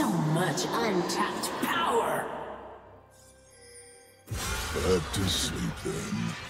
So much untapped power! Back to sleep then.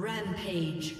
Rampage.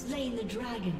Slain the dragon.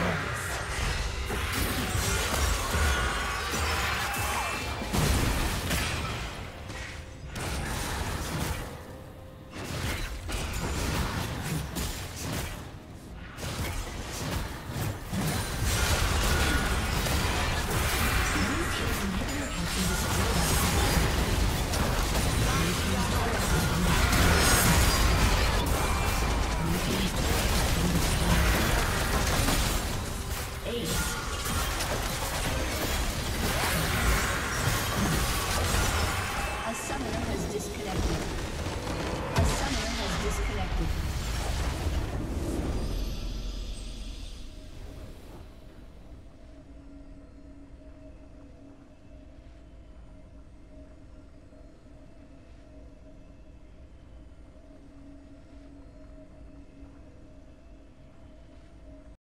Double